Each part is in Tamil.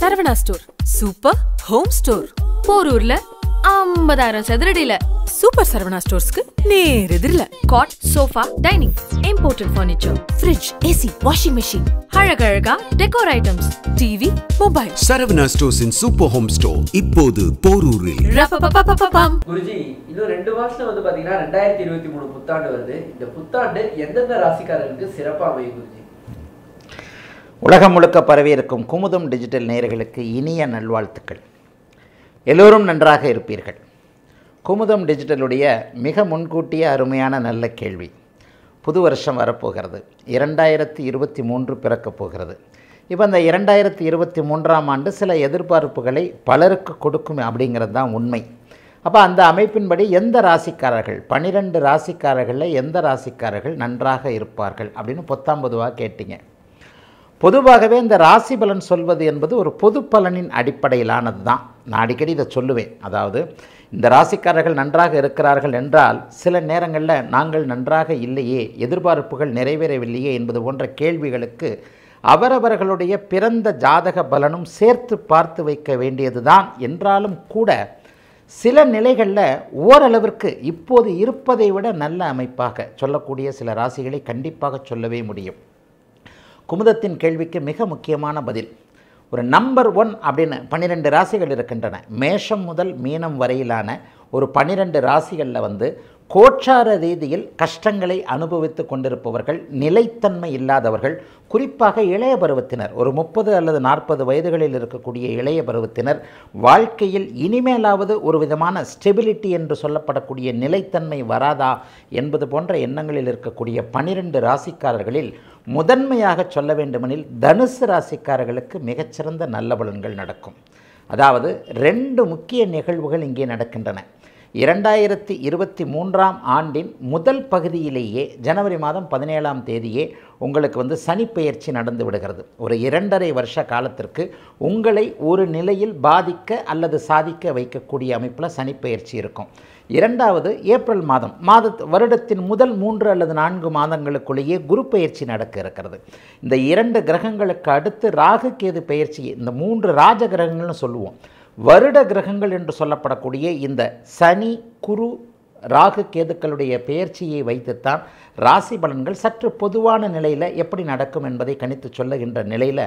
Saravana store. Super. Home store. போரூர்ல ஐம்பதாயிரம் சதுரடியில. சூப்பர் சரவணா ஸ்டோர்ஸ்க்கு நேர் எதிரில cot sofa dining imported furniture fridge AC washing machine அழகழகா decor items TV mobile Saravana ஸ்டோர்ஸின் super home store இப்போது போரூரில். குருஜி இன்னும் ரெண்டு மாசத்துல வந்து பாத்தீங்கன்னா ரெண்டாயிரத்தி இருபத்தி மூணு புத்தாண்டு வருது. இந்த புத்தாண்டு எந்தெந்த ராசிக்காரர்களுக்கு சிறப்பா அமையும் குருஜி? உலகம் முழுக்க பரவியிருக்கும் குமுதம் டிஜிட்டல் நேயர்களுக்கு இனிய நல்வாழ்த்துக்கள். எல்லோரும் நன்றாக இருப்பீர்கள். குமுதம் டிஜிட்டலுடைய மிக முன்கூட்டிய அருமையான நல்ல கேள்வி. புது வருஷம் வரப்போகிறது. இரண்டாயிரத்தி இருபத்தி மூன்று பிறக்கப் போகிறது. இப்போ அந்த இரண்டாயிரத்தி இருபத்தி மூன்றாம் ஆண்டு சில எதிர்பார்ப்புகளை பலருக்கு கொடுக்கும் அப்படிங்கிறது தான் உண்மை. அப்போ அந்த அமைப்பின்படி எந்த ராசிக்காரர்கள் பன்னிரெண்டு ராசிக்காரர்களில் எந்த ராசிக்காரர்கள் நன்றாக இருப்பார்கள் அப்படின்னு பொத்தாம் பொதுவாக கேட்டீங்க. பொதுவாகவே இந்த ராசி பலன் சொல்வது என்பது ஒரு பொது பலனின் அடிப்படையிலானது தான். நான் அடிக்கடி இதை சொல்லுவேன். அதாவது இந்த ராசிக்காரர்கள் நன்றாக இருக்கிறார்கள் என்றால் சில நேரங்களில் நாங்கள் நன்றாக இல்லையே எதிர்பார்ப்புகள் நிறைவேறவில்லையே என்பது போன்ற கேள்விகளுக்கு அவரவர்களுடைய பிறந்த ஜாதக பலனும் சேர்த்து பார்த்து வைக்க வேண்டியது தான் என்றாலும் கூட சில நிலைகளில் ஓரளவிற்கு இப்போது இருப்பதை விட நல்ல அமைப்பாக சொல்லக்கூடிய சில ராசிகளை கண்டிப்பாக சொல்லவே முடியும். குமுதத்தின் கேள்விக்கு மிக முக்கியமான பதில் ஒரு நம்பர் ஒன் அப்படின்னு பன்னிரெண்டு ராசிகள் இருக்கின்றன. மேஷம் முதல் மீனம் வரையிலான ஒரு பன்னிரெண்டு ராசிகளில் வந்து கோட்சார ரீதியில் கஷ்டங்களை அனுபவித்து கொண்டிருப்பவர்கள் நிலைத்தன்மை இல்லாதவர்கள் குறிப்பாக இளைய பருவத்தினர் ஒரு முப்பது அல்லது நாற்பது வயதுகளில் இருக்கக்கூடிய இளைய பருவத்தினர் வாழ்க்கையில் இனிமேலாவது ஒரு விதமான ஸ்டெபிலிட்டி என்று சொல்லப்படக்கூடிய நிலைத்தன்மை வராதா என்பது போன்ற எண்ணங்களில் இருக்கக்கூடிய பனிரெண்டு ராசிக்காரர்களில் முதன்மையாக சொல்ல வேண்டுமெனில் தனுசு ராசிக்காரர்களுக்கு மிகச்சிறந்த நல்ல பலன்கள் நடக்கும். அதாவது ரெண்டு முக்கிய நிகழ்வுகள் இங்கே நடக்கின்றன. இரண்டாயிரத்தி இருபத்தி மூன்றாம் ஆண்டின் முதல் பகுதியிலேயே ஜனவரி மாதம் பதினேழாம் தேதியே உங்களுக்கு வந்து சனிப்பெயர்ச்சி நடந்து விடுகிறது. ஒரு இரண்டரை வருஷ காலத்திற்கு உங்களை ஒரு நிலையில் பாதிக்க அல்லது சாதிக்க வைக்கக்கூடிய அமைப்பில் சனிப்பெயர்ச்சி இருக்கும். இரண்டாவது ஏப்ரல் மாதம் மாத வருடத்தின் முதல் மூன்று அல்லது நான்கு மாதங்களுக்குள்ளேயே குரு பயிற்சி நடக்க இருக்கிறது. இந்த இரண்டு கிரகங்களுக்கு அடுத்து ராகு கேது பயிற்சி இந்த மூன்று ராஜ கிரகங்கள்னு சொல்லுவோம். வருட கிரகங்கள் என்று சொல்லப்படக்கூடிய இந்த சனி குரு ராகு கேதுக்களுடைய பெயர்ச்சியை வைத்துத்தான் ராசி பலன்கள் சற்று பொதுவான நிலையில் எப்படி நடக்கும் என்பதை கணித்து சொல்லுகின்ற நிலையில்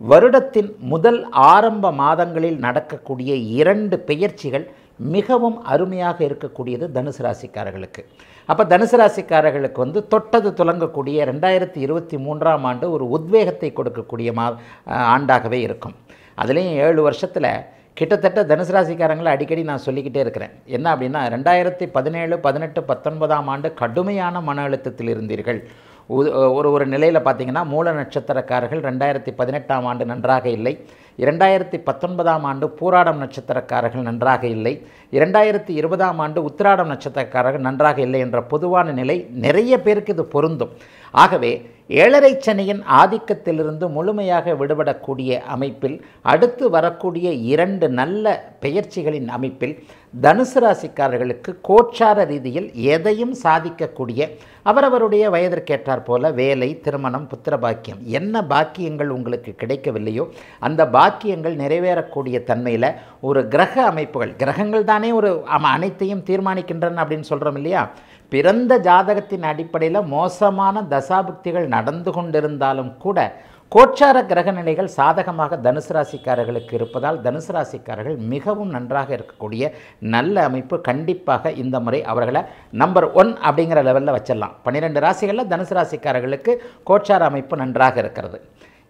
வருடத்தின் முதல் ஆரம்ப மாதங்களில் நடக்கக்கூடிய இரண்டு பெயர்ச்சிகள் மிகவும் அருமையாக இருக்கக்கூடியது தனுசு ராசிக்காரர்களுக்கு. அப்போ தனுசு ராசிக்காரர்களுக்கு வந்து தொட்டது துலங்கக்கூடிய ரெண்டாயிரத்தி இருபத்தி மூன்றாம் ஆண்டு ஒரு உத்வேகத்தை கொடுக்கக்கூடிய மா ஆண்டாகவே இருக்கும். அதுலேயும் ஏழு வருஷத்தில் கிட்டத்தட்ட தனுசு ராசிக்காரங்களை அடிக்கடி நான் சொல்லிக்கிட்டே இருக்கிறேன். என்ன அப்படின்னா ரெண்டாயிரத்தி பதினேழு பதினெட்டு பத்தொன்பதாம் ஆண்டு கடுமையான மன அழுத்தத்தில் இருந்தீர்கள். ஒரு ஒரு நிலையில் பார்த்தீங்கன்னா மூல நட்சத்திரக்காரர்கள் ரெண்டாயிரத்தி பதினெட்டாம் ஆண்டு நன்றாக இல்லை. இரண்டாயிரத்தி பத்தொன்பதாம் ஆண்டு பூராடம் நட்சத்திரக்காரர்கள் நன்றாக இல்லை. இரண்டாயிரத்தி இருபதாம் ஆண்டு உத்திராடம் நட்சத்திரக்காரர்கள் நன்றாக இல்லை என்ற பொதுவான நிலை நிறைய பேருக்கு இது பொருந்தும். ஆகவே ஏழரை சனியின் ஆதிக்கத்திலிருந்து முழுமையாக விடுபடக்கூடிய அமைப்பில் அடுத்து வரக்கூடிய இரண்டு நல்ல பெயர்ச்சிகளின் அமைப்பில் தனுசு ராசிக்காரர்களுக்கு கோச்சார ரீதியில் எதையும் சாதிக்கக்கூடிய அவரவருடைய வயதிற்கேற்றாற் போல வேலை திருமணம் புத்திர பாக்கியம் என்ன பாக்கியங்கள் உங்களுக்கு கிடைக்கவில்லையோ அந்த பாக்கியங்கள் நிறைவேறக்கூடிய தன்மையில் ஒரு கிரக அமைப்புகள் கிரகங்கள் தானே ஒரு அனைத்தையும் தீர்மானிக்கின்றன அப்படின்னு சொல்கிறோம் இல்லையா? பிறந்த ஜாதகத்தின் அடிப்படையில் மோசமான தசாபுக்திகள் நடந்து கொண்டிருந்தாலும் கூட கோச்சார கிரக நிலைகள் சாதகமாக தனுசு ராசிக்காரர்களுக்கு இருப்பதால் தனுசு ராசிக்காரர்கள் மிகவும் நன்றாக இருக்கக்கூடிய நல்ல அமைப்பு கண்டிப்பாக இந்த முறை அவர்களை நம்பர் ஒன் அப்படிங்கிற லெவலில் வச்சிடலாம். பன்னிரெண்டு ராசிகளில் தனுசு ராசிக்காரர்களுக்கு கோச்சார அமைப்பு நன்றாக இருக்கிறது.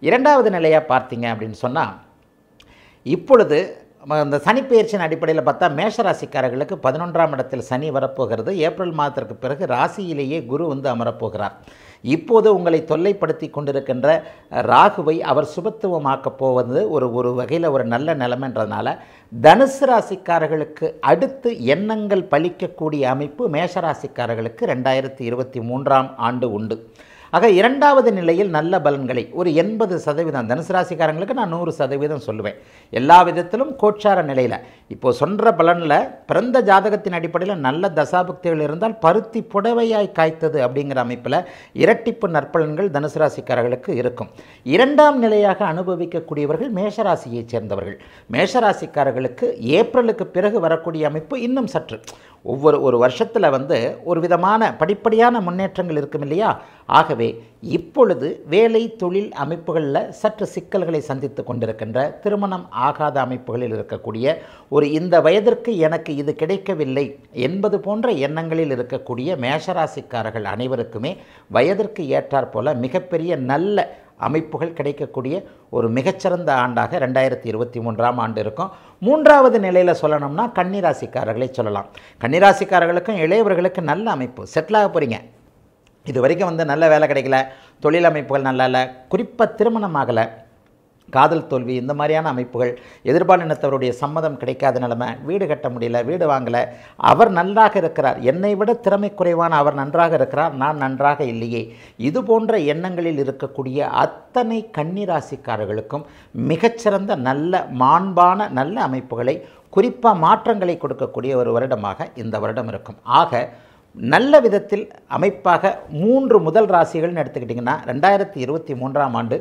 இரண்டாவது நிலையாக பார்த்தீங்க அப்படின்னு சொன்னால் இப்பொழுது அந்த சனிப்பெயர்ச்சியின் அடிப்படையில் பார்த்தா மேஷ ராசிக்காரர்களுக்கு பதினொன்றாம் இடத்தில் சனி வரப்போகிறது. ஏப்ரல் மாதத்திற்கு பிறகு ராசியிலேயே குரு வந்து அமரப்போகிறார். இப்போது உங்களை தொல்லைப்படுத்தி கொண்டிருக்கின்ற ராகுவை அவர் சுபத்துவமாக்கப் போவது ஒரு ஒரு வகையில் ஒரு நல்ல நிலைமைன்றதுனால தனுசு ராசிக்காரர்களுக்கு அடுத்து எண்ணங்கள் பலிக்கக்கூடிய அமைப்பு மேஷ ராசிக்காரர்களுக்கு ரெண்டாயிரத்தி இருபத்தி மூன்றாம் ஆண்டு உண்டு. ஆக இரண்டாவது நிலையில் நல்ல பலன்களை ஒரு எண்பது சதவீதம் தனுசு ராசிக்காரங்களுக்கு நான் நூறு சதவீதம் சொல்லுவேன். எல்லா விதத்திலும் கோட்சார நிலையில். இப்போது சொல்கிற பலனில் பிறந்த ஜாதகத்தின் அடிப்படையில் நல்ல தசாபக்திகள் இருந்தால் பருத்தி புடவையாய் காய்த்தது அப்படிங்கிற அமைப்பில் இரட்டிப்பு நற்பலன்கள் தனுசு ராசிக்காரர்களுக்கு இருக்கும். இரண்டாம் நிலையாக அனுபவிக்கக்கூடியவர்கள் மேஷராசியைச் சேர்ந்தவர்கள். மேஷராசிக்காரர்களுக்கு ஏப்ரலுக்கு பிறகு வரக்கூடிய அமைப்பு இன்னும் சற்று ஒவ்வொரு ஒரு வருஷத்தில் வந்து ஒரு விதமான படிப்படியான முன்னேற்றங்கள் இருக்கும் இல்லையா? ஆகவே இப்பொழுது வேலை தொழில் அமைப்புகளில் சற்று சிக்கல்களை சந்தித்து கொண்டிருக்கின்ற திருமணம் ஆகாத அமைப்புகளில் இருக்கக்கூடிய ஒரு இந்த வயதிற்கு எனக்கு இது கிடைக்கவில்லை என்பது போன்ற எண்ணங்களில் இருக்கக்கூடிய மேஷராசிக்காரர்கள் அனைவருக்குமே வயதிற்கு ஏற்றாற்போல் மிகப்பெரிய நல்ல அமைப்புகள் கிடைக்கக்கூடிய ஒரு மிகச்சிறந்த ஆண்டாக ரெண்டாயிரத்தி இருபத்தி மூன்றாம் ஆண்டு இருக்கும். மூன்றாவது நிலையில் சொல்லணும்னா கன்னிராசிக்காரர்களை சொல்லலாம். கன்னிராசிக்காரர்களுக்கும் இளையவர்களுக்கு நல்ல அமைப்பு. செட்டில் ஆக போகிறீங்க இது வரைக்கும் வந்து நல்ல வேலை கிடைக்கல. தொழில் அமைப்புகள் நல்லா இல்லை. குறிப்பாக திருமணம் ஆகலை. காதல் தோல்வி இந்த மாதிரியான அமைப்புகள் எதிர்பாலினத்தவருடைய சம்மதம் கிடைக்காத நிலைமை வீடு கட்ட முடியல வீடு வாங்கலை அவர் நன்றாக இருக்கிறார். என்னை விட திறமை குறைவான அவர் நன்றாக இருக்கிறார் நான் நன்றாக இல்லையே. இது போன்ற எண்ணங்களில் இருக்கக்கூடிய அத்தனை கன்னிராசிக்காரர்களுக்கும் மிகச்சிறந்த நல்ல மாண்பான நல்ல அமைப்புகளை குறிப்பாக மாற்றங்களை கொடுக்கக்கூடிய ஒரு வருடமாக இந்த வருடம் இருக்கும். ஆக நல்ல விதத்தில் அமைப்பாக மூன்று முதல் ராசிகள்னு எடுத்துக்கிட்டிங்கன்னா ரெண்டாயிரத்தி இருபத்தி மூன்றாம் ஆண்டு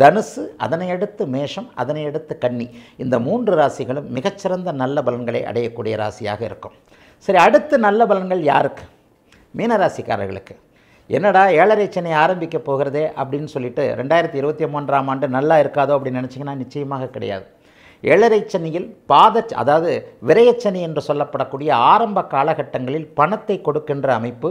தனுசு அதனை அடுத்து மேஷம் அதனையடுத்து கன்னி. இந்த மூன்று ராசிகளும் மிகச்சிறந்த நல்ல பலன்களை அடையக்கூடிய ராசியாக இருக்கும். சரி அடுத்து நல்ல பலன்கள் யாருக்கு? மீனராசிக்காரர்களுக்கு. என்னடா ஏழரை சென்னை ஆரம்பிக்க போகிறதே அப்படின்னு சொல்லிட்டு ரெண்டாயிரத்தி இருபத்தி மூன்றாம் ஆண்டு நல்லா இருக்காதோ அப்படின்னு நினச்சிங்கன்னா நிச்சயமாக கிடையாது. ஏழரை சனியில் பாத அதாவது விரயச்சனி என்று சொல்லப்படக்கூடிய ஆரம்ப காலகட்டங்களில் பணத்தை கொடுக்கின்ற அமைப்பு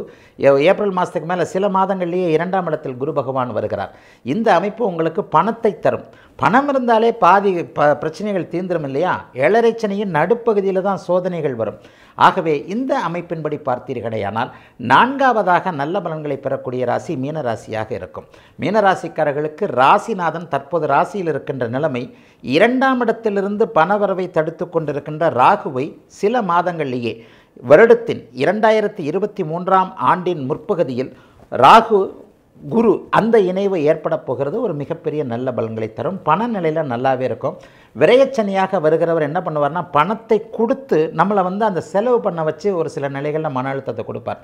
ஏப்ரல் மாதத்துக்கு மேலே சில மாதங்கள்லேயே இரண்டாம் இடத்தில் குரு பகவான் வருகிறார். இந்த அமைப்பு உங்களுக்கு பணத்தை தரும். பணம் இருந்தாலே பாதி ப பிரச்சனைகள் தீந்துரும் இல்லையா? ஏழரை சனியின் நடுப்பகுதியில் தான் சோதனைகள் வரும். ஆகவே இந்த அமைப்பின்படி பார்த்தீர்களேயானால் நான்காவதாக நல்ல பலன்களை பெறக்கூடிய ராசி மீனராசியாக இருக்கும். மீனராசிக்காரர்களுக்கு ராசிநாதன் தற்போது ராசியில் இருக்கின்ற நிலைமை இரண்டாம் இடத்திலிருந்து பணவரவை தடுத்து கொண்டிருக்கின்ற ராகுவை சில மாதங்களிலேயே வருடத்தின் இரண்டாயிரத்தி இருபத்தி மூன்றாம் ஆண்டின் முற்பகுதியில் ராகு குரு அந்த இணைவு ஏற்பட போகிறது. ஒரு மிகப்பெரிய நல்ல பலன்களை தரும். பண நிலையில் நல்லாவே இருக்கும். விரயச்சனியாக வருகிறவர் என்ன பண்ணுவார்னா பணத்தை கொடுத்து நம்மளை வந்து அந்த செலவு பண்ண வச்சு ஒரு சில நிலைகளில் மன அழுத்தத்தை கொடுப்பார்.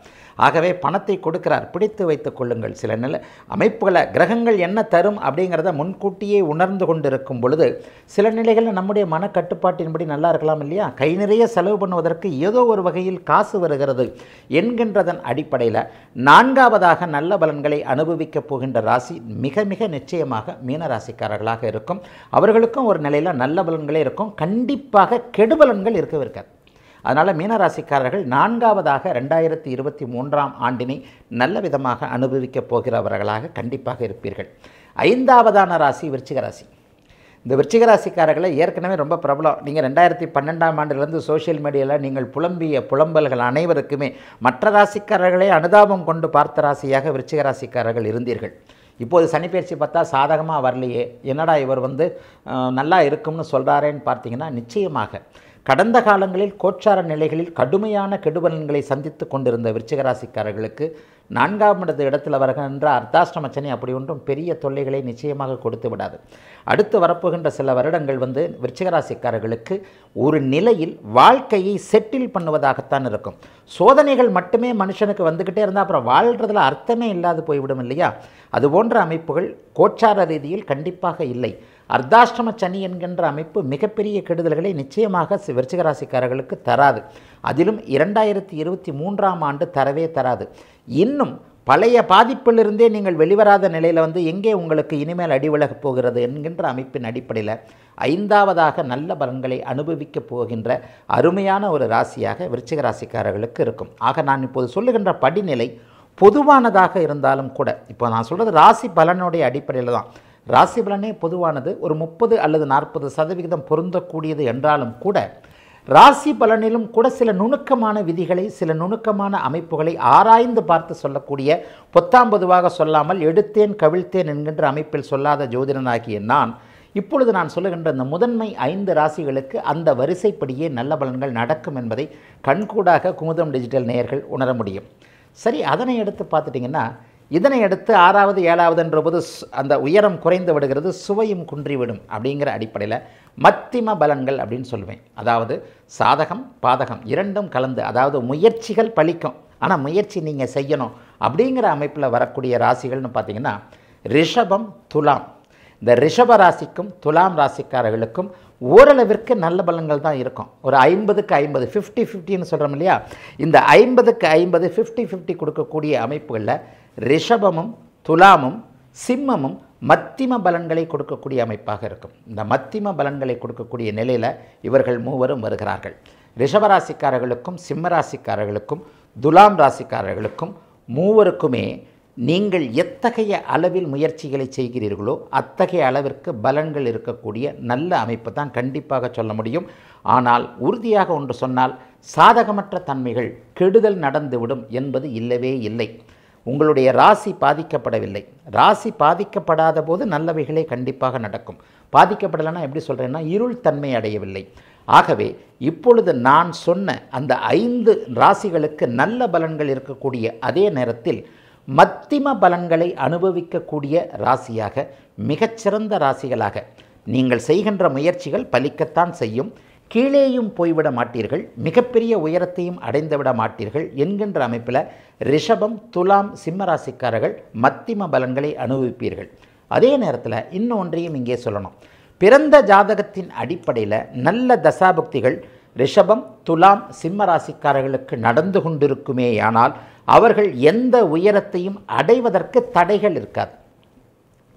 ஆகவே பணத்தை கொடுக்கிறார் பிடித்து வைத்துக் கொள்ளுங்கள். சில நிலை அமைப்புகளை கிரகங்கள் என்ன தரும் அப்படிங்கிறத முன்கூட்டியே உணர்ந்து கொண்டிருக்கும் பொழுது சில நிலைகளில் நம்முடைய மன கட்டுப்பாட்டின்படி நல்லா இருக்கலாம் இல்லையா? கை நிறைய செலவு பண்ணுவதற்கு ஏதோ ஒரு வகையில் காசு வருகிறது என்கின்றதன் அடிப்படையில் நான்காவதாக நல்ல பலன்களை அனுபவிக்கப் போகின்ற ராசி மிக மிக நிச்சயமாக மீன ராசிக்காரர்களாக இருக்கும். அவர்களுக்கும் ஒரு நிலையில் நல்ல பலன்களே இருக்கும். கண்டிப்பாக கெடுபலன்கள் இருக்கவே இருக்காது. அதனால் மீனராசிக்காரர்கள் நான்காவதாக ரெண்டாயிரத்தி இருபத்தி மூன்றாம் ஆண்டினை நல்ல விதமாக அனுபவிக்கப் போகிறவர்களாக கண்டிப்பாக இருப்பீர்கள். ஐந்தாவதான ராசி விருச்சிக ராசி. இந்த விருச்சிகராசிக்காரர்களை ஏற்கனவே ரொம்ப பிரபலம். நீங்கள் ரெண்டாயிரத்தி பன்னெண்டாம் ஆண்டிலிருந்து சோஷியல் மீடியாவில் நீங்கள் புலம்பிய புலம்பல்கள் அனைவருக்குமே மற்ற ராசிக்காரர்களே அனுதாபம் கொண்டு பார்த்த ராசியாக விருச்சிகராசிக்காரர்கள் இருந்தீர்கள். இப்போது சனிப்பயிற்சி பார்த்தா சாதகமாக வரலையே. என்னடா இவர் வந்து நல்லா இருக்கும்னு சொல்கிறாரேன்னு பார்த்தீங்கன்னா நிச்சயமாக. கடந்த காலங்களில் கோச்சார நிலைகளில் கடுமையான கெடுபலன்களை சந்தித்து கொண்டிருந்த விருச்சிகராசிக்காரர்களுக்கு நான்காம் இடத்து இடத்துல வருகின்ற அர்த்தாஷ்டம சனி அப்படி ஒன்றும் பெரிய தொல்லைகளை நிச்சயமாக கொடுத்து விடாது. அடுத்து வரப்போகின்ற சில வருடங்கள் வந்து விருச்சிகராசிக்காரர்களுக்கு ஒரு நிலையில் வாழ்க்கையை செட்டில் பண்ணுவதாகத்தான் இருக்கும். சோதனைகள் மட்டுமே மனுஷனுக்கு வந்துக்கிட்டே இருந்தால் அப்புறம் வாழ்கிறதுல அர்த்தமே இல்லாது போய்விடும் இல்லையா? அது போன்ற அமைப்புகள் கோச்சார ரீதியில் கண்டிப்பாக இல்லை. அர்த்தாஷ்டம சனி என்கின்ற அமைப்பு மிகப்பெரிய கெடுதல்களை நிச்சயமாக விருச்சிகராசிக்காரர்களுக்கு தராது. அதிலும் இரண்டாயிரத்தி இருபத்தி மூன்றாம் ஆண்டு தரவே தராது. இன்னும் பழைய பாதிப்பிலிருந்தே நீங்கள் வெளிவராத நிலையில் வந்து எங்கே உங்களுக்கு இனிமேல் அடிவிலகப் போகிறது என்கின்ற அமைப்பின் அடிப்படையில் ஐந்தாவதாக நல்ல பலன்களை அனுபவிக்கப் போகின்ற அருமையான ஒரு ராசியாக விருச்சிக ராசிக்காரர்களுக்கு இருக்கும். ஆக நான் இப்போது சொல்லுகின்ற படிநிலை பொதுவானதாக இருந்தாலும் கூட இப்போ நான் சொல்கிறது ராசி பலனுடைய அடிப்படையில் தான். ராசி பலனே பொதுவானது. ஒரு முப்பது அல்லது நாற்பது சதவிகிதம் பொருந்தக்கூடியது என்றாலும் கூட ராசி பலனிலும் கூட சில நுணுக்கமான விதிகளை சில நுணுக்கமான அமைப்புகளை ஆராய்ந்து பார்த்து சொல்லக்கூடிய பொத்தாம் பொதுவாக சொல்லாமல் எடுத்தேன் கவிழ்த்தேன் என்கின்ற அமைப்பில் சொல்லாத ஜோதிடனாகிய நான் இப்பொழுது நான் சொல்லுகின்ற இந்த முதன்மை ஐந்து ராசிகளுக்கு அந்த வரிசைப்படியே நல்ல பலன்கள் நடக்கும் என்பதை கண்கூடாக குமுதம் டிஜிட்டல் நேயர்கள் உணர முடியும். சரி அதனை எடுத்து பார்த்துட்டிங்கன்னா இதனை அடுத்து ஆறாவது ஏழாவது என்றபோது அந்த உயரம் குறைந்து விடுகிறது சுவையும் குன்றிவிடும் அப்படிங்கிற அடிப்படையில் மத்திம பலன்கள் அப்படின்னு சொல்லுவேன். அதாவது சாதகம் பாதகம் இரண்டும் கலந்து அதாவது முயற்சிகள் பலிக்கும் ஆனால் முயற்சி நீங்கள் செய்யணும் அப்படிங்கிற அமைப்பில் வரக்கூடிய ராசிகள்னு பார்த்தீங்கன்னா ரிஷபம் துலாம். இந்த ரிஷப ராசிக்கும் துலாம் ராசிக்காரர்களுக்கும் ஓரளவிற்கு நல்ல பலன்கள் தான் இருக்கும். ஒரு ஐம்பதுக்கு ஐம்பது ஃபிஃப்டி ஃபிஃப்டின்னு சொல்கிறோம் இல்லையா? இந்த ஐம்பதுக்கு ஐம்பது ஃபிஃப்டி ஃபிஃப்டி கொடுக்கக்கூடிய அமைப்புகளில் ரிஷபமும் துலாமும் சிம்மமும் மத்திம பலன்களை கொடுக்கக்கூடிய அமைப்பாக இருக்கும். இந்த மத்திம பலன்களை கொடுக்கக்கூடிய நிலையில் இவர்கள் மூவரும் வருகிறார்கள். ரிஷபராசிக்காரர்களுக்கும் சிம்ம ராசிக்காரர்களுக்கும் துலாம் ராசிக்காரர்களுக்கும் மூவருக்குமே நீங்கள் எத்தகைய அளவில் முயற்சிகளை செய்கிறீர்களோ அத்தகைய அளவிற்கு பலன்கள் இருக்கக்கூடிய நல்ல அமைப்பு தான் கண்டிப்பாக சொல்ல முடியும். ஆனால் உறுதியாக ஒன்று சொன்னால் சாதகமற்ற தன்மைகள் கெடுதல் நடந்துவிடும் என்பது இல்லவே இல்லை. உங்களுடைய ராசி பாதிக்கப்படவில்லை. ராசி பாதிக்கப்படாத போது நல்லவைகளே கண்டிப்பாக நடக்கும். பாதிக்கப்படலைன்னா எப்படி சொல்கிறேன்னா இருள் தன்மை அடையவில்லை. ஆகவே இப்பொழுது நான் சொன்ன அந்த ஐந்து ராசிகளுக்கு நல்ல பலன்கள் இருக்கக்கூடிய அதே நேரத்தில் மத்திம பலன்களை அனுபவிக்கக்கூடிய ராசியாக மிகச்சிறந்த ராசிகளாக நீங்கள் செய்கின்ற முயற்சிகள் பலிக்கத்தான் செய்யும். கீழேயும் போய்விட மாட்டீர்கள் மிகப்பெரிய உயரத்தையும் அடைந்துவிட மாட்டீர்கள் என்கின்ற அமைப்பில் ரிஷபம் துலாம் சிம்மராசிக்காரர்கள் மத்திம பலன்களை அனுபவிப்பீர்கள். அதே நேரத்தில் இன்னொன்றையும் இங்கே சொல்லணும். பிறந்த ஜாதகத்தின் அடிப்படையில் நல்ல தசாபக்திகள் ரிஷபம் துலாம் சிம்மராசிக்காரர்களுக்கு நடந்து கொண்டிருக்குமேயானால் அவர்கள் எந்த உயரத்தையும் அடைவதற்கு தடைகள் இருக்காது.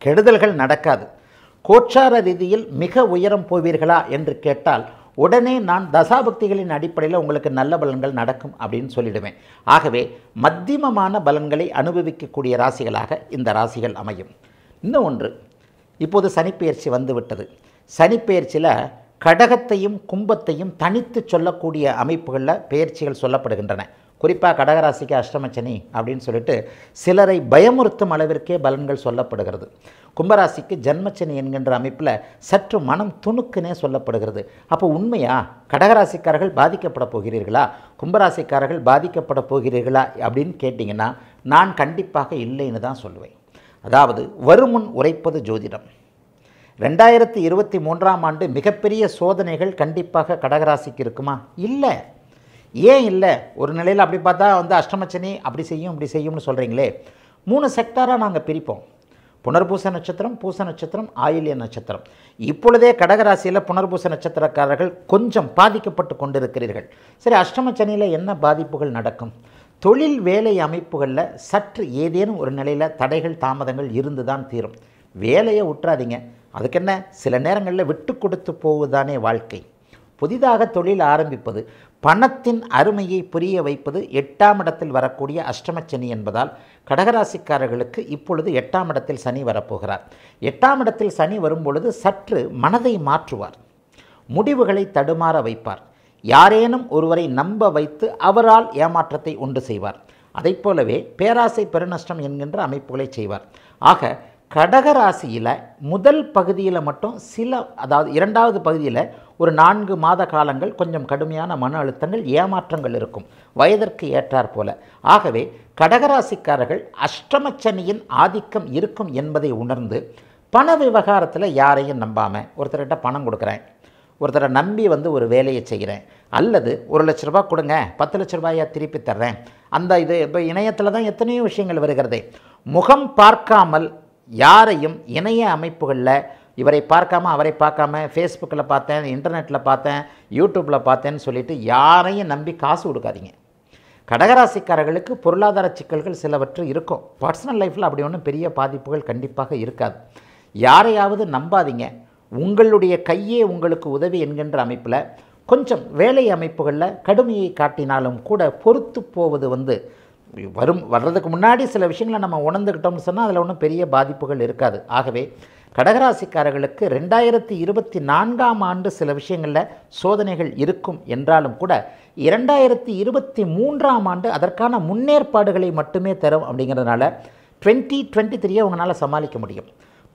கெடுதல்கள் நடக்காது. கோச்சார ரீதியில் மிக உயரம் போவீர்களா என்று கேட்டால் உடனே நான் தசாபக்திகளின் அடிப்படையில் உங்களுக்கு நல்ல பலன்கள் நடக்கும் அப்படின்னு சொல்லிடுவேன். ஆகவே மத்தியமமான பலன்களை அனுபவிக்கக்கூடிய ராசிகளாக இந்த ராசிகள் அமையும். இன்னும் ஒன்று இப்போது சனிப்பெயர்ச்சி வந்துவிட்டது. சனிப்பெயர்ச்சியில் கடகத்தையும் கும்பத்தையும் தனித்து சொல்லக்கூடிய அமைப்புகளில் பெயர்ச்சிகள் சொல்லப்படுகின்றன. குறிப்பாக கடகராசிக்கு அஷ்டமச்சனி அப்படின்னு சொல்லிட்டு சிலரை பயமுறுத்தும் அளவிற்கே பலன்கள் சொல்லப்படுகிறது. கும்பராசிக்கு ஜன்மச்சனி என்கின்ற அமைப்பில் சற்று மனம் துணுக்குனே சொல்லப்படுகிறது. அப்போ உண்மையா? கடகராசிக்காரர்கள் பாதிக்கப்பட போகிறீர்களா? கும்பராசிக்காரர்கள் பாதிக்கப்பட போகிறீர்களா அப்படின்னு கேட்டிங்கன்னா நான் கண்டிப்பாக இல்லைன்னு தான் சொல்லுவேன். அதாவது வருமுன் உரைப்பது ஜோதிடம். ரெண்டாயிரத்தி இருபத்தி மூன்றாம் ஆண்டு மிகப்பெரிய சோதனைகள் கண்டிப்பாக கடகராசிக்கு இருக்குமா? இல்லை. ஏன் இல்லை? ஒரு நிலையில் அப்படி பார்த்தா வந்து அஷ்டமச்சனி அப்படி செய்யும் இப்படி செய்யும்னு சொல்கிறீங்களே மூணு செக்டாராக நாங்கள் பிரிப்போம். புனர்பூச நட்சத்திரம் பூச நட்சத்திரம் ஆயில்ய நட்சத்திரம். இப்பொழுதே கடகராசியில் புனர்பூச நட்சத்திரக்காரர்கள் கொஞ்சம் பாதிக்கப்பட்டு கொண்டிருக்கிறீர்கள். சரி அஷ்டமச்சனியில் என்ன பாதிப்புகள் நடக்கும்? தொழில் வேலை அமைப்புகளில் சற்று ஏதேனும் ஒரு நிலையில் தடைகள் தாமதங்கள் இருந்து தான் தீரும். வேலையை விட்டுறாதீங்க அதுக்கென்ன? சில நேரங்களில் விட்டு கொடுத்து போவதுதானே வாழ்க்கை. புதிதாக தொழில் ஆரம்பிப்பது பணத்தின் அருமையை புரிய வைப்பது எட்டாம் இடத்தில் வரக்கூடிய அஷ்டமச்சனி என்பதால் கடகராசிக்காரர்களுக்கு இப்பொழுது எட்டாம் இடத்தில் சனி வரப்போகிறார். எட்டாம் இடத்தில் சனி வரும்பொழுது சற்று மனதை மாற்றுவார். முடிவுகளை தடுமாற வைப்பார். யாரேனும் ஒருவரை நம்ப வைத்து அவரால் ஏமாற்றத்தை உண்டு செய்வார். அதைப் போலவே பேராசை பெருநஷ்டம் என்கின்ற அமைப்புகளை செய்வார். ஆக கடகராசியில் முதல் பகுதியில் மட்டும் சில அதாவது இரண்டாவது பகுதியில் ஒரு நான்கு மாத காலங்கள் கொஞ்சம் கடுமையான மன அழுத்தங்கள் ஏமாற்றங்கள் இருக்கும். வயதிற்கு ஏற்றார் போல. ஆகவே கடகராசிக்காரர்கள் அஷ்டமச்சனியின் ஆதிக்கம் இருக்கும் என்பதை உணர்ந்து பண விவகாரத்தில் யாரையும் நம்பாமல் ஒருத்தர்கிட்ட பணம் கொடுக்குறேன். ஒருத்தரை நம்பி வந்து ஒரு வேலையை செய்கிறேன். அல்லது ஒரு லட்ச ரூபா கொடுங்க பத்து லட்ச ரூபாயா திருப்பி தர்றேன். அந்த இது இப்போ இணையத்தில் தான் எத்தனையோ விஷயங்கள் வருகிறதே. முகம் பார்க்காமல் யாரையும் இணைய அமைப்புகளில் இவரை பார்க்காம அவரை பார்க்காம ஃபேஸ்புக்கில் பார்த்தேன் இன்டர்நெட்டில் பார்த்தேன் யூடியூப்பில் பார்த்தேன்னு சொல்லிட்டு யாரையும் நம்பி காசு கொடுக்காதீங்க. கடகராசிக்காரர்களுக்கு பொருளாதார சிக்கல்கள் சிலவற்று இருக்கும். பர்சனல் லைஃப்பில் அப்படி ஒன்றும் பெரிய பாதிப்புகள் கண்டிப்பாக இருக்காது. யாரையாவது நம்பாதீங்க. உங்களுடைய கையே உங்களுக்கு உதவி என்கின்ற அமைப்பில் கொஞ்சம் வேலை அமைப்புகளில் கடுமையை காட்டினாலும் கூட பொறுத்து போவது வந்து வரும் வர்றதுக்கு முன்னாடி சில விஷயங்களை நம்ம உணர்ந்துக்கிட்டோம்னு சொன்னால் அதில் ஒன்றும் பெரிய பாதிப்புகள் இருக்காது. ஆகவே கடகராசிக்காரர்களுக்கு ரெண்டாயிரத்தி இருபத்தி நான்காம் ஆண்டு சில விஷயங்களில் சோதனைகள் இருக்கும் என்றாலும் கூட இரண்டாயிரத்தி இருபத்தி மூன்றாம் ஆண்டு அதற்கான முன்னேற்பாடுகளை மட்டுமே தரும் அப்படிங்கிறதுனால டுவெண்ட்டி டுவெண்ட்டி த்ரீயை உங்களால் சமாளிக்க முடியும்.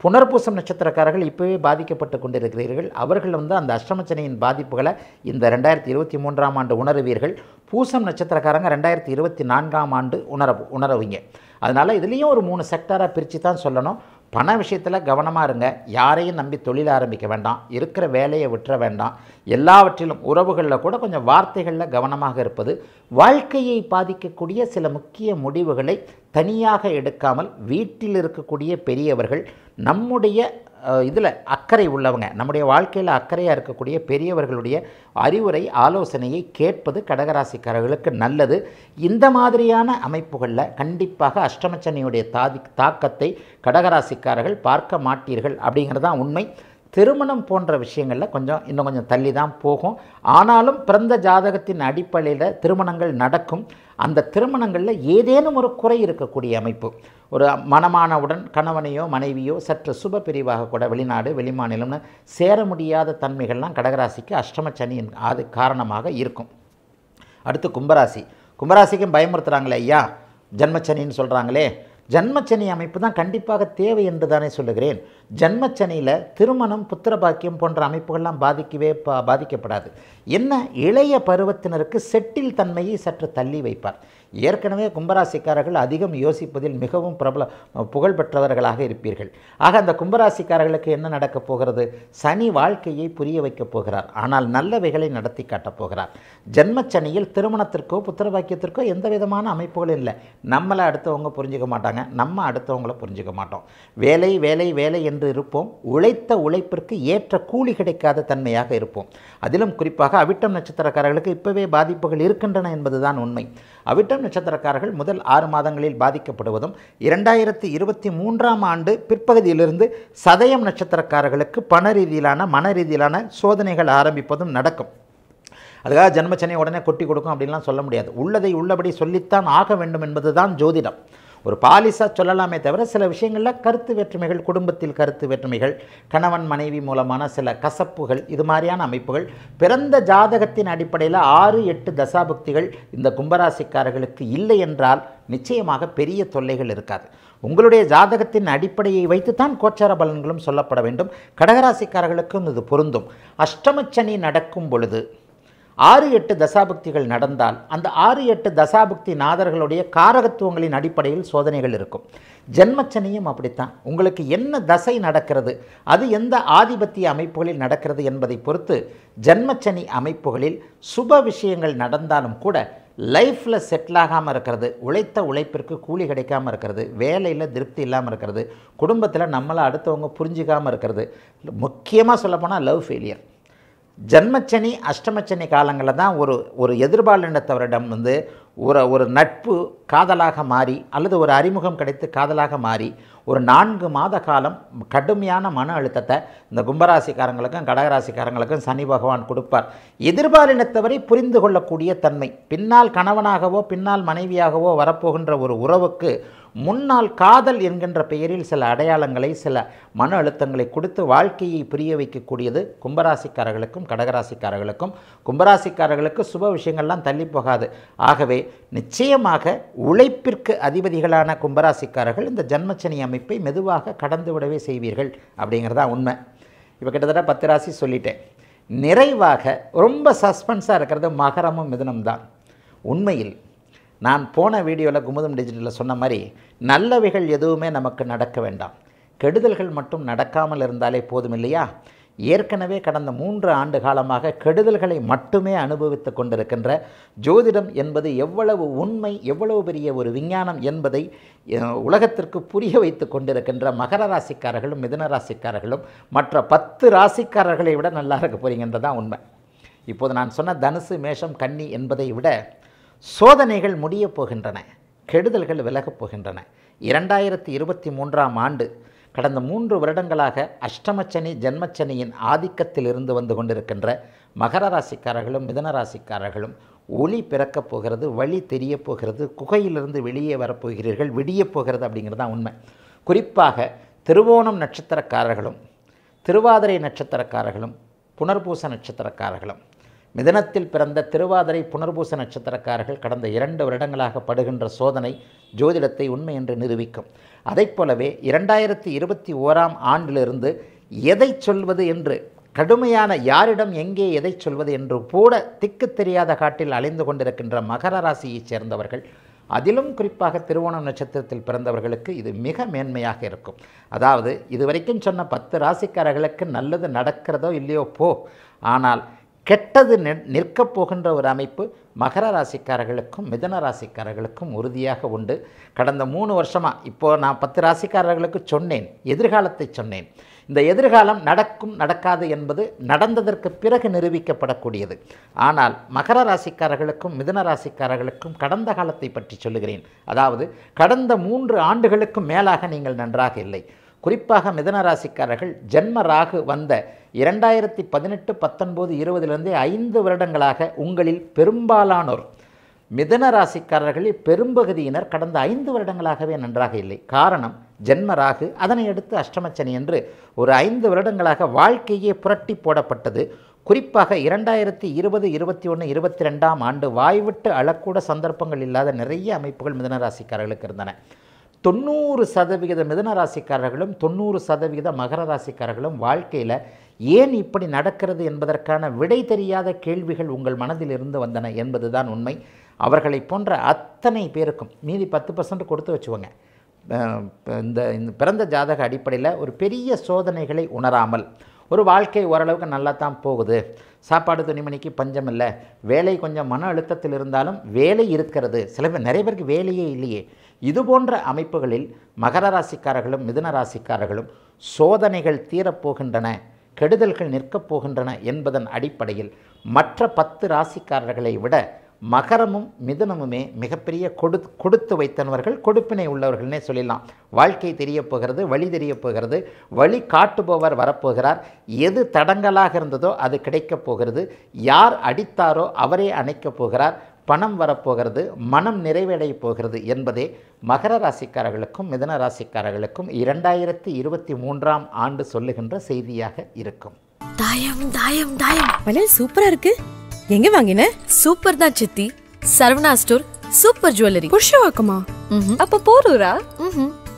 புனர்பூசம் நட்சத்திரக்காரர்கள் இப்போவே பாதிக்கப்பட்டு கொண்டிருக்கிறீர்கள். அவர்கள் வந்து அந்த அஷ்டமச்சனையின் பாதிப்புகளை இந்த ரெண்டாயிரத்தி இருபத்தி மூன்றாம் ஆண்டு உணருவீர்கள். பூசம் நட்சத்திரக்காரங்க ரெண்டாயிரத்தி இருபத்தி நான்காம் ஆண்டு உணர உணரவுங்க. அதனால் இதுலேயும் ஒரு மூணு செக்டராக பிரித்து தான் சொல்லணும். பண விஷயத்தில் கவனமாக இருங்க. யாரையும் நம்பி தொழில் ஆரம்பிக்க வேண்டாம். இருக்கிற வேலையை விட்டுற வேண்டாம். எல்லாவற்றிலும் உறவுகளில் கூட கொஞ்சம் வார்த்தைகளில் கவனமாக இருப்பது வாழ்க்கையை பாதிக்கக்கூடிய சில முக்கிய முடிவுகளை தனியாக எடுக்காமல் வீட்டில் இருக்கக்கூடிய பெரியவர்கள் நம்முடைய இதில் அக்கறை உள்ளவங்க. நம்முடைய வாழ்க்கையில் அக்கறையாக இருக்கக்கூடிய பெரியவர்களுடைய அறிவுரை ஆலோசனையை கேட்பது கடகராசிக்காரர்களுக்கு நல்லது. இந்த மாதிரியான அமைப்புகளில் கண்டிப்பாக அஷ்டமச்சனியுடைய தாதி தாக்கத்தை கடகராசிக்காரர்கள் பார்க்க மாட்டீர்கள் அப்படிங்கிறது தான் உண்மை. திருமணம் போன்ற விஷயங்களில் கொஞ்சம் இன்னும் கொஞ்சம் தள்ளி தான் போகும். ஆனாலும் பிறந்த ஜாதகத்தின் அடிப்படையில் திருமணங்கள் நடக்கும். அந்த திருமணங்களில் ஏதேனும் ஒரு குறை இருக்கக்கூடிய அமைப்பு. ஒரு மனமானவுடன் கணவனையோ மனைவியோ சற்று சுப பிரிவாக கூட வெளிநாடு வெளிமாநிலம்னு சேர முடியாத தன்மைகள்லாம் கடகராசிக்கு அஷ்டம சனியின் அது காரணமாக இருக்கும். அடுத்து கும்பராசி. கும்பராசிக்கும் பயமுறுத்துகிறாங்களே ஐயா. ஜன்மச்சனின்னு சொல்கிறாங்களே ஜன்மச்சனி அமைப்பு தான் கண்டிப்பாக தேவை என்று தானே சொல்லுகிறேன். ஜன்மச்சனியில் திருமணம் புத்திர பாக்கியம் போன்ற அமைப்புகள்லாம் பாதிக்கவே பா பாதிக்கப்படாது. என்ன? இளைய பருவத்தினருக்கு செட்டில் தன்மையை சற்று தள்ளி வைப்பார். ஏற்கனவே கும்பராசிக்காரர்கள் அதிகம் யோசிப்பதில் மிகவும் பிரபல புகழ் பெற்றவர்களாக இருப்பீர்கள். ஆக அந்த கும்பராசிக்காரர்களுக்கு என்ன நடக்கப் போகிறது? சனி வாழ்க்கையை புரிய வைக்கப் போகிறார். ஆனால் நல்லவைகளை நடத்தி காட்டப் போகிறார். ஜென்மச்சனியில் திருமணத்திற்கோ புத்திரவாக்கியத்திற்கோ எந்த விதமான அமைப்புகளும் இல்லை. நம்மளை அடுத்தவங்க புரிஞ்சுக்க மாட்டாங்க. நம்ம அடுத்தவங்கள புரிஞ்சுக்க மாட்டோம். வேலை வேலை வேலை என்று இருப்போம். உழைத்த உழைப்பிற்கு ஏற்ற கூலி கிடைக்காத தன்மையாக இருப்போம். அதிலும் குறிப்பாக அவிட்டம் நட்சத்திரக்காரர்களுக்கு இப்போவே பாதிப்புகள் இருக்கின்றன என்பதுதான் உண்மை. அவிட்டம் நட்சத்திரக்காரர்கள் முதல் ஆறு மாதங்களில் பாதிக்கப்படுவதும் இரண்டாயிரத்தி இருபத்தி மூன்றாம் ஆண்டு பிற்பகுதியிலிருந்து சதயம் நட்சத்திரக்காரர்களுக்கு பண ரீதியிலான மன ரீதியிலான சோதனைகள் ஆரம்பிப்பதும் நடக்கும். அதுக்காக ஜென்மச்சனை உடனே கொட்டி கொடுக்கும் அப்படின்லாம் சொல்ல முடியாது. உள்ளதை உள்ளபடி சொல்லித்தான் ஆக வேண்டும் என்பதுதான் ஜோதிடம். ஒரு பாலிசாக சொல்லலாமே தவிர சில விஷயங்களில் கருத்து வேற்றுமைகள் குடும்பத்தில் கருத்து வேற்றுமைகள் கணவன் மனைவி மூலமான சில கசப்புகள் இது மாதிரியான அமைப்புகள் பிறந்த ஜாதகத்தின் அடிப்படையில் ஆறு எட்டு தசாபக்திகள் இந்த கும்பராசிக்காரர்களுக்கு இல்லை என்றால் நிச்சயமாக பெரிய தொல்லைகள் இருக்காது. உங்களுடைய ஜாதகத்தின் அடிப்படையை வைத்து தான் கோச்சார பலன்களும் சொல்லப்பட வேண்டும். கடகராசிக்காரர்களுக்கும் இது பொருந்தும். அஷ்டமச்சனி நடக்கும் பொழுது ஆறு எட்டு தசாபக்திகள் நடந்தால் அந்த ஆறு எட்டு தசாபக்தி நாதர்களுடைய காரகத்துவங்களின் அடிப்படையில் சோதனைகள் இருக்கும். ஜென்மச்சனியும் அப்படித்தான். உங்களுக்கு என்ன தசை நடக்கிறது அது எந்த ஆதிபத்திய அமைப்புகளில் நடக்கிறது என்பதை பொறுத்து ஜென்மச்சனி அமைப்புகளில் சுப விஷயங்கள் நடந்தாலும் கூட லைஃப்பில் செட்டில் ஆகாமல் இருக்கிறது உழைத்த உழைப்பிற்கு கூலி கிடைக்காமல் இருக்கிறது வேலையில் திருப்தி இல்லாமல் இருக்கிறது குடும்பத்தில் நம்மளை அடுத்தவங்க புரிஞ்சிக்காமல் இருக்கிறது. முக்கியமாக சொல்லப்போனால் லவ் ஃபெயிலியர். ஜன்மச்சனி அஷ்டமச்சனி காலங்களில் தான் ஒரு ஒரு எதிர்பாலினத்தவரிடம் வந்து ஒரு ஒரு நட்பு காதலாக மாறி அல்லது ஒரு அறிமுகம் கிடைத்து காதலாக மாறி ஒரு நான்கு மாத காலம் கடுமையான மன அழுத்தத்தை இந்த கும்பராசிக்காரங்களுக்கும் கடகராசிக்காரங்களுக்கும் சனி பகவான் கொடுப்பார். எதிர்பாலினத்தவரை புரிந்து கொள்ளக்கூடிய தன்மை பின்னால் கணவனாகவோ பின்னால் மனைவியாகவோ வரப்போகின்ற ஒரு உறவுக்கு முன்னால் காதல் என்கின்ற பெயரில் சில அடையாளங்களை சில மன அழுத்தங்களை கொடுத்து வாழ்க்கையை புரிய வைக்கக்கூடியது கும்பராசிக்காரர்களுக்கும் கடகராசிக்காரர்களுக்கும். கும்பராசிக்காரர்களுக்கு சுப விஷயங்கள்லாம் தள்ளி போகாது. ஆகவே நிச்சயமாக உழைப்பிற்கு அதிபதிகளான கும்பராசிக்காரர்கள் இந்த ஜன்மச்சனி அமைப்பை மெதுவாக கடந்து விடவே செய்வீர்கள் அப்படிங்கிறதா உண்மை. இப்போ கிட்டத்தட்ட பத்து ராசி சொல்லிட்டேன். நிறைவாக ரொம்ப சஸ்பென்ஸாக இருக்கிறது மகரமும் மிதுனம் தான். உண்மையில் நான் போன வீடியோவில் குமுதம் டிஜிட்டலில் சொன்ன மாதிரி நல்லவைகள் எதுவுமே நமக்கு நடக்க வேண்டாம். கெடுதல்கள் மட்டும் நடக்காமல் இருந்தாலே போதும் இல்லையா? ஏற்கனவே கடந்த மூன்று ஆண்டு காலமாக கெடுதல்களை மட்டுமே அனுபவித்து கொண்டிருக்கின்ற ஜோதிடம் என்பது எவ்வளவு உண்மை எவ்வளவு பெரிய ஒரு விஞ்ஞானம் என்பதை உலகத்திற்கு புரிய வைத்து கொண்டிருக்கின்ற மகர ராசிக்காரர்களும் மிதன ராசிக்காரர்களும் மற்ற பத்து ராசிக்காரர்களை விட நல்லா இருக்க போறீங்கன்றதான் உண்மை. இப்போது நான் சொன்ன தனுசு மேஷம் கன்னி என்பதை விட சோதனைகள் முடியப் போகின்றன கெடுதல்கள் விலகப் போகின்றன. இரண்டாயிரத்தி இருபத்தி மூன்றாம் ஆண்டு கடந்த மூன்று வருடங்களாக அஷ்டமச்சனி ஜென்மச்சனியின் ஆதிக்கத்தில் இருந்து வந்து கொண்டிருக்கின்ற மகர ராசிக்காரர்களும் மிதன ராசிக்காரர்களும் ஒளி பிறக்கப் போகிறது வழி தெரியப் போகிறது குகையிலிருந்து வெளியே வரப்போகிறீர்கள் விடியப் போகிறது அப்படிங்கிறது தான் உண்மை. குறிப்பாக திருவோணம் நட்சத்திரக்காரர்களும் திருவாதிரை நட்சத்திரக்காரர்களும் புனர்பூச நட்சத்திரக்காரர்களும் மிதனத்தில் பிறந்த திருவாதிரை புனர்பூச நட்சத்திரக்காரர்கள் கடந்த இரண்டு வருடங்களாக படுகின்ற சோதனை ஜோதிடத்தை உண்மை என்று நிரூபிக்கும். அதைப் போலவே இரண்டாயிரத்தி இருபத்தி ஓராம் ஆண்டிலிருந்து எதை சொல்வது என்று கடுமையான யாரிடம் எங்கே எதை சொல்வது என்று கூட திக்கு தெரியாத காட்டில் அலைந்து கொண்டிருக்கின்ற மகர ராசியைச் சேர்ந்தவர்கள் அதிலும் குறிப்பாக திருவோணம் நட்சத்திரத்தில் பிறந்தவர்களுக்கு இது மிக மேன்மையாக இருக்கும். அதாவது இதுவரைக்கும் சொன்ன பத்து ராசிக்காரர்களுக்கு நல்லது நடக்கிறதோ இல்லையோ போ ஆனால் கெட்டது நிற்கப் போகின்ற ஒரு அமைப்பு மகர ராசிக்காரர்களுக்கும் மிதன ராசிக்காரர்களுக்கும் உறுதியாக உண்டு. கடந்த மூணு வருஷமாக இப்போது நான் பத்து ராசிக்காரர்களுக்கு சொன்னேன் எதிர்காலத்தை சொன்னேன். இந்த எதிர்காலம் நடக்கும் நடக்காது என்பது நடந்ததற்கு பிறகு நிரூபிக்கப்படக்கூடியது. ஆனால் மகர ராசிக்காரர்களுக்கும் மிதன ராசிக்காரர்களுக்கும் கடந்த காலத்தை பற்றி சொல்லுகிறேன். அதாவது கடந்த மூன்று ஆண்டுகளுக்கும் மேலாக நீங்கள் நன்றாக இல்லை. குறிப்பாக மிதன ராசிக்காரர்கள் ஜென்ம ராகு வந்த இரண்டாயிரத்தி பதினெட்டு பத்தொன்பது இருபதிலிருந்தே ஐந்து வருடங்களாக உங்களில் பெரும்பாலானோர் மிதன ராசிக்காரர்களில் பெரும்பகுதியினர் கடந்த ஐந்து வருடங்களாகவே நன்றாக இல்லை. காரணம் ஜென்ம ராகு அதனை அடுத்து அஷ்டமச்சனி என்று ஒரு ஐந்து வருடங்களாக வாழ்க்கையே புரட்டி போடப்பட்டது. குறிப்பாக இரண்டாயிரத்தி இருபது இருபத்தி ஒன்று இருபத்தி ரெண்டாம் ஆண்டு வாய்விட்டு அழக்கூட சந்தர்ப்பங்கள் இல்லாத நிறைய அமைப்புகள் மிதன ராசிக்காரர்களுக்கு இருந்தன. தொண்ணூறு சதவிகித மிதன ராசிக்காரர்களும் தொண்ணூறு சதவிகித மகர ராசிக்காரர்களும் வாழ்க்கையில் ஏன் இப்படி நடக்கிறது என்பதற்கான விடை தெரியாத கேள்விகள் உங்கள் மனதில் இருந்து வந்தன என்பதுதான் உண்மை. அவர்களை போன்ற அத்தனை பேருக்கும் மீதி பத்து பர்சன்ட் கொடுத்து வச்சுவோங்க இந்த இந்த பிறந்த ஜாதக அடிப்படையில் ஒரு பெரிய சோதனைகளை உணராமல் ஒரு வாழ்க்கை ஓரளவுக்கு நல்லா தான் போகுது. சாப்பாடு துணிமணிக்கு பஞ்சம் இல்லை வேலை கொஞ்சம் மன அழுத்தத்தில் இருந்தாலும் வேலை இருக்கிறது. சில பேர் நிறைய பேருக்கு வேலையே இல்லையே. இது போன்ற அமைப்புகளில் மகர ராசிக்காரர்களும் மிதுன ராசிக்காரர்களும் சோதனைகள் தீரப்போகின்றன கெடுதல்கள் நிற்கப் போகின்றன என்பதன் அடிப்படையில் மற்ற பத்து ராசிக்காரர்களை விட மகரமும் மிதனமுமே மிகப்பெரிய கொடு கொடுத்து வைத்தனவர்கள் கொடுப்பினை உள்ளவர்கள்னே சொல்லலாம் வாழ்க்கை தெரியப் போகிறது வழி தெரியப் போகிறது வழி காட்டுபவர் வரப்போகிறார். எது தடங்கலாக இருந்ததோ அது கிடைக்கப் போகிறது. யார் அடித்தாரோ அவரே அணைக்கப் போகிறார். பணம் வரப்போகிறது மனம் நிறைவடைய போகிறது என்பதே மகர ராசிக்காரர்களுக்கும் மிதன ராசிக்காரர்களுக்கும் இரண்டாயிரத்தி இருபத்தி மூன்றாம் ஆண்டு சொல்லுகின்ற செய்தியாக இருக்கும். தாயம் தாயம் தாயம். சூப்பரா இருக்கு. எங்க வாங்கின? சூப்பர் தான் சித்தி. சரவணா ஸ்டோர் சூப்பர் ஜுவல்லரி புருஷவாக்கமா. அப்ப போரூரா.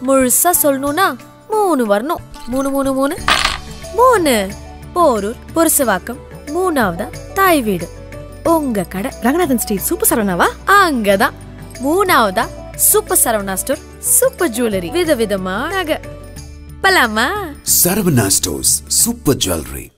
முழுசா சொல்லணும்னா மூணு வரணும். மூணு மூணு மூணு. மூணு. போரூர் பொருசவாக்கம். மூணாவதா தாய் வீடு. உங்க கடை ரங்கநாதன் ஸ்ட்ரீட் சூப்பர் சரவணாவா? அங்கதான். மூணாவதா super Saravana store super jewellery விதவிதமா நகை. Balama? Saravana Stores Super Jewelry.